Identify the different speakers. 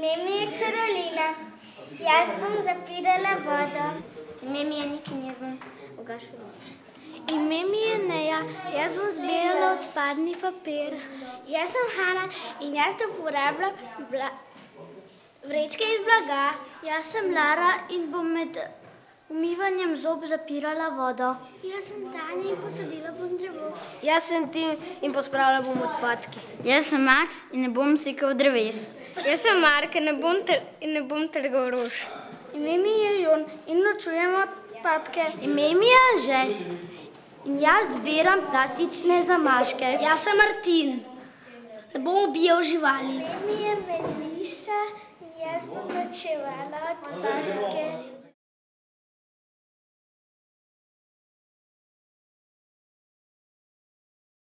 Speaker 1: Ime mi je Karolina, jaz bom zapirala vodo. Ime mi je Nik in jaz bom ugašala. Ime mi je Neja, jaz bom zbirala odpadni papir. Jaz sem Hana in jaz uporabljam bla, vrečke iz blaga. Jaz sem Lara in bom med umivanjem zob zapirala vodo. Jaz sem Tanja in posadila bom drevo.
Speaker 2: Jaz sem Tim in pospravljal bom odpadke.
Speaker 3: Jaz sem Max in ne bom sekal dreves.
Speaker 4: Jaz sem Mark in ne bom, tr in ne bom trgal rož.
Speaker 1: Ime mi je Jon in ločujem odpadke.
Speaker 2: Ime mi je Anže in jaz zbiram plastične zamaške.
Speaker 1: Jaz sem Martin, ne bom ubijal živali. Ime mi je Melisa in jaz bom ločevala odpadke.